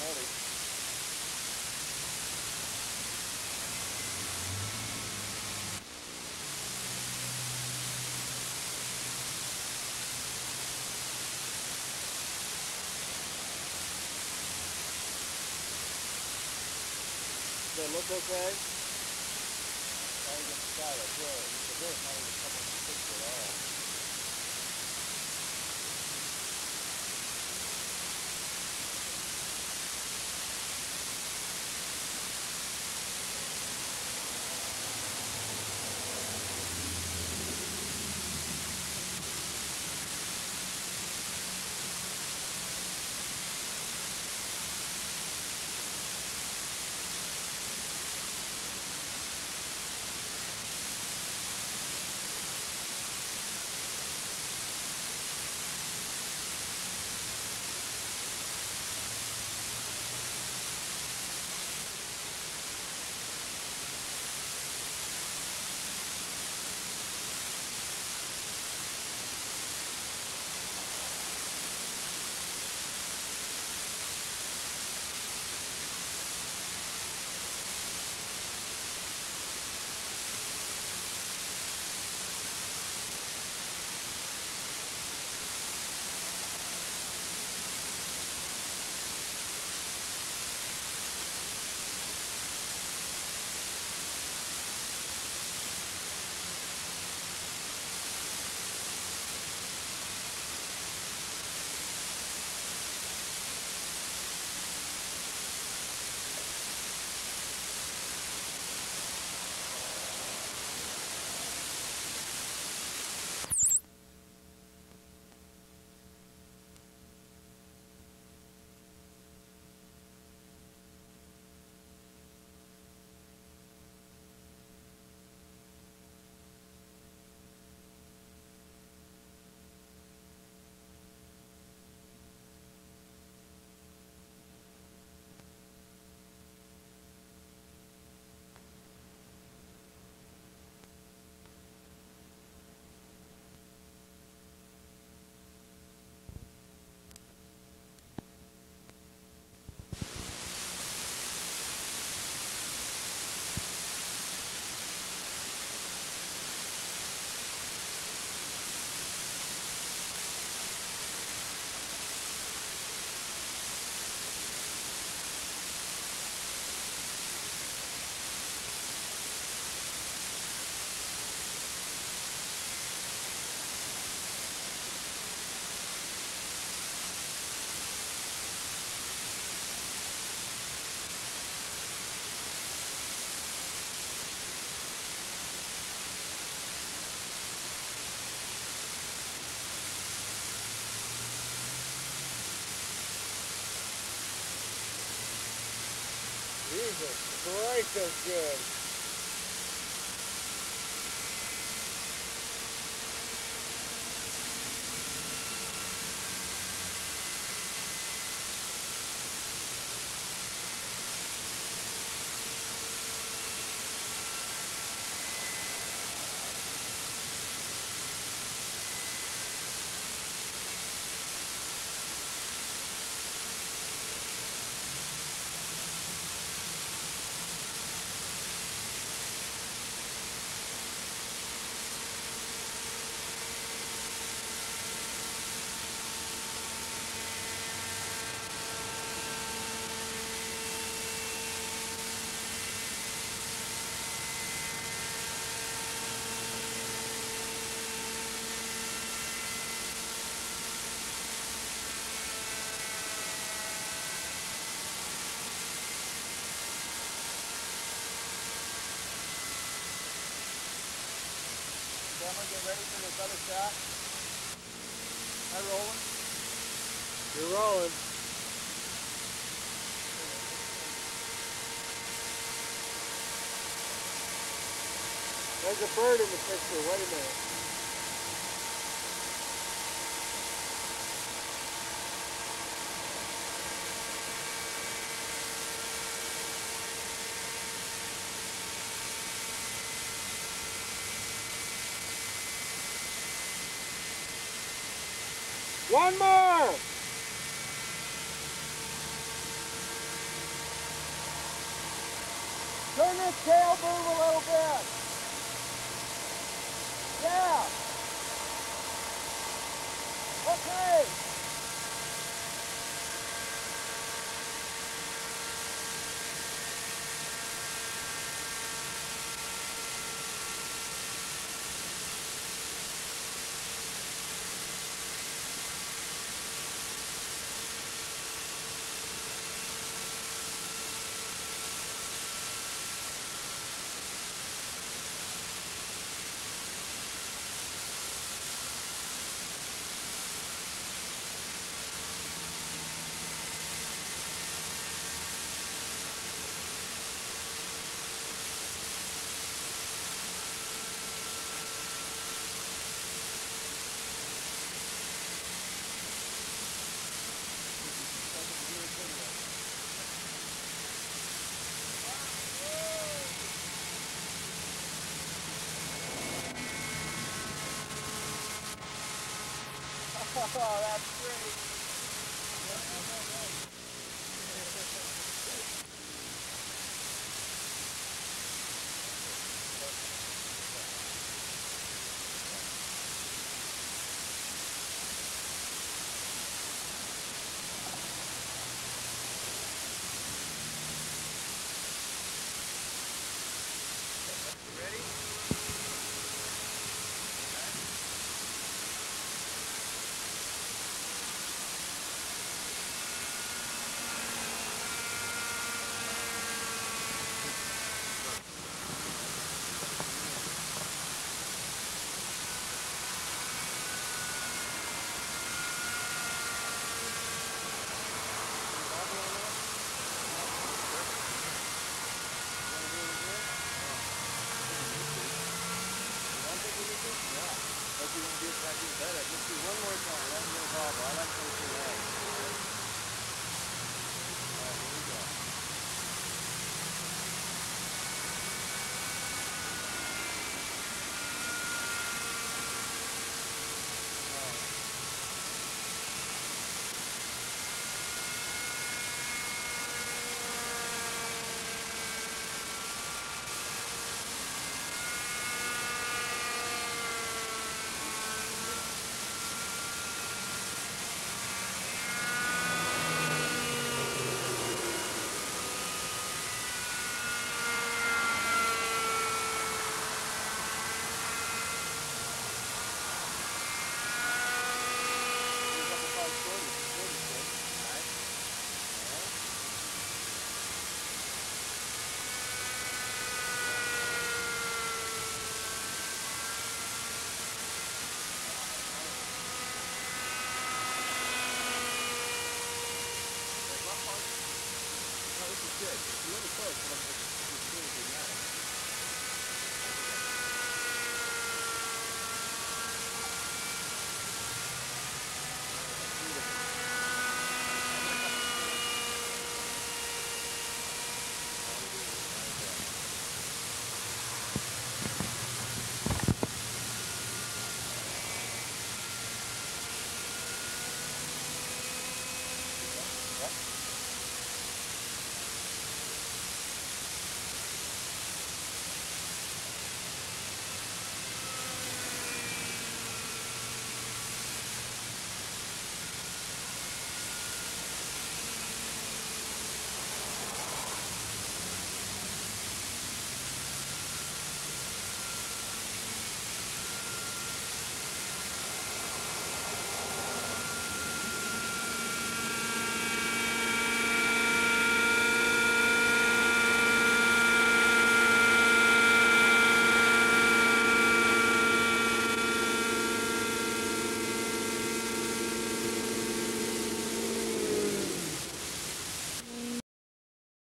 Does it look okay? Trying to get the side up good. The hill's not even coming thick at all. Jesus Christ, that's good. This other shot. Am I rolling? You're rolling. There's a bird in the picture. Wait a minute. One more. Turn this tail boom a little bit. Yeah. Okay. alcohol, that's great.